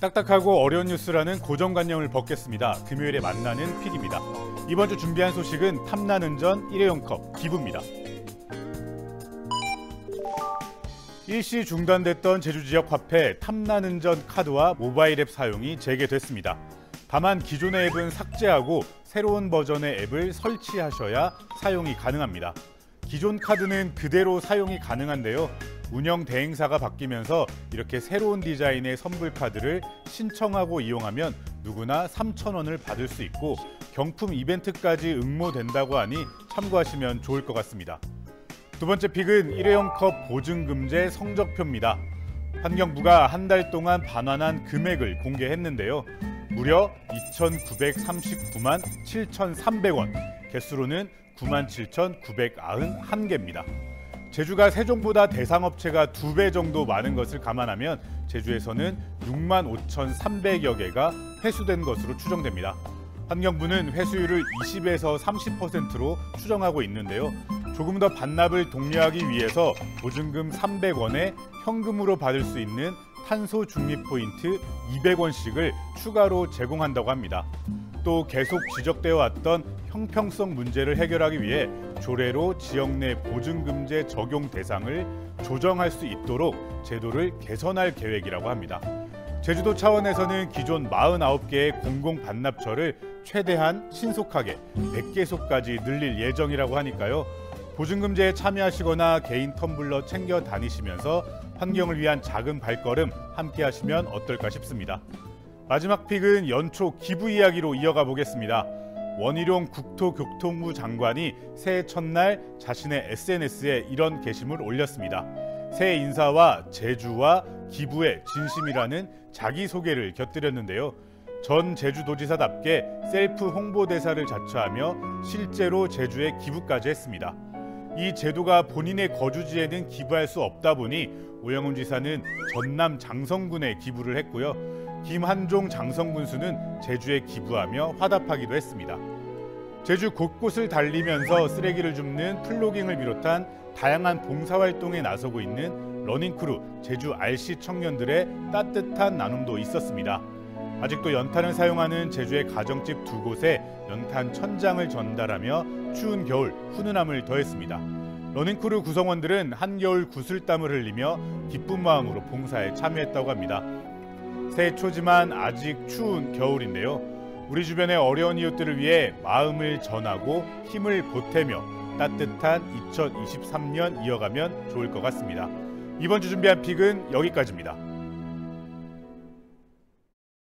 딱딱하고 어려운 뉴스라는 고정관념을 벗겠습니다. 금요일에 만나는 PICK입니다. 이번 주 준비한 소식은 탐나는전 일회용컵 기부입니다. 일시 중단됐던 제주 지역 화폐 탐나는전 카드와 모바일 앱 사용이 재개됐습니다. 다만 기존의 앱은 삭제하고 새로운 버전의 앱을 설치하셔야 사용이 가능합니다. 기존 카드는 그대로 사용이 가능한데요. 운영 대행사가 바뀌면서 이렇게 새로운 디자인의 선불 카드를 신청하고 이용하면 누구나 3,000원을 받을 수 있고 경품 이벤트까지 응모된다고 하니 참고하시면 좋을 것 같습니다. 두 번째 픽은 일회용 컵 보증금제 성적표입니다. 환경부가 한 달 동안 반환한 금액을 공개했는데요. 무려 2,939만 7,300원, 개수로는 97,991개입니다. 제주가 세종보다 대상업체가 두 배 정도 많은 것을 감안하면 제주에서는 6만 5,300여 개가 회수된 것으로 추정됩니다. 환경부는 회수율을 20에서 30%로 추정하고 있는데요. 조금 더 반납을 독려하기 위해서 보증금 300원에 현금으로 받을 수 있는 탄소 중립 포인트 200원씩을 추가로 제공한다고 합니다. 또 계속 지적되어 왔던 형평성 문제를 해결하기 위해 조례로 지역 내 보증금제 적용 대상을 조정할 수 있도록 제도를 개선할 계획이라고 합니다. 제주도 차원에서는 기존 49개의 공공 반납처를 최대한 신속하게 100개소까지 늘릴 예정이라고 하니까요. 보증금제에 참여하시거나 개인 텀블러 챙겨 다니시면서 환경을 위한 작은 발걸음 함께 하시면 어떨까 싶습니다. 마지막 픽은 연초 기부 이야기로 이어가 보겠습니다. 원희룡 국토교통부 장관이 새해 첫날 자신의 SNS에 이런 게시물 올렸습니다. 새해 인사와 제주와 기부의 진심이라는 자기소개를 곁들였는데요. 전 제주도지사답게 셀프 홍보대사를 자처하며 실제로 제주에 기부까지 했습니다. 이 제도가 본인의 거주지에는 기부할 수 없다 보니 오영훈 지사는 전남 장성군에 기부를 했고요. 김한종 장성군수는 제주에 기부하며 화답하기도 했습니다. 제주 곳곳을 달리면서 쓰레기를 줍는 플로깅을 비롯한 다양한 봉사활동에 나서고 있는 러닝크루 제주 RC 청년들의 따뜻한 나눔도 있었습니다. 아직도 연탄을 사용하는 제주의 가정집 두 곳에 연탄 천장을 전달하며 추운 겨울 훈훈함을 더했습니다. 러닝크루 구성원들은 한겨울 구슬땀을 흘리며 기쁜 마음으로 봉사에 참여했다고 합니다. 새해 초지만 아직 추운 겨울인데요. 우리 주변의 어려운 이웃들을 위해 마음을 전하고 힘을 보태며 따뜻한 2023년 이어가면 좋을 것 같습니다. 이번 주 준비한 PICK은 여기까지입니다.